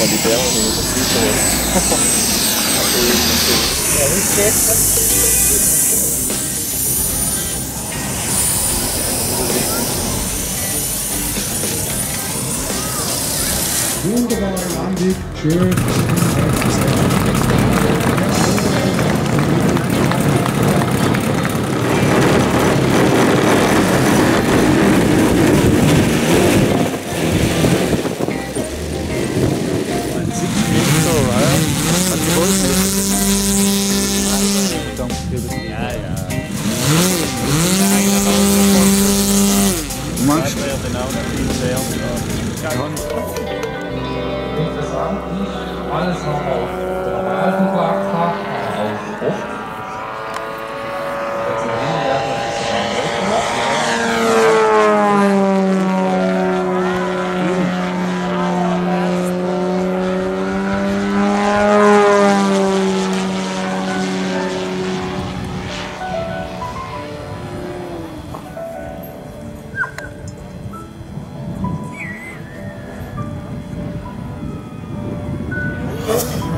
Ferne, das sieht man jetzt. Ja, wie geht's? Wunderbar, Landung, schön. Ist, alles noch auf Deus.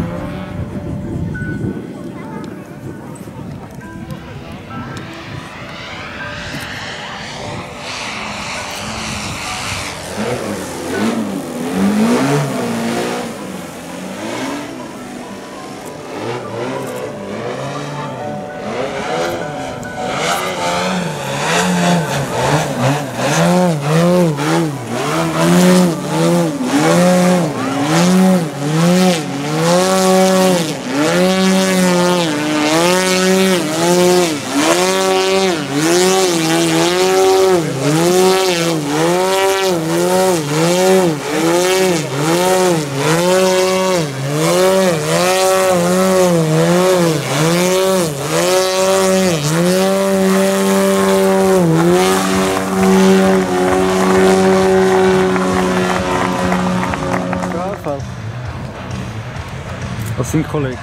I think, colleague.